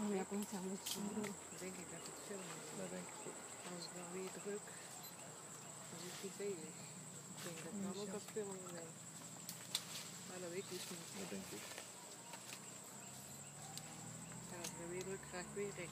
Oh ja, komt aan het zien. Dan denk ik dat het filmen is. Dat denk ik ook. Als het dan weer druk, als het goed bezig. Ik denk dat ik dan ook dat filmen eh, ben. Maar dat weet ik dus niet. Dat denk ik. Ja, als het weer druk, ga ik weer recht.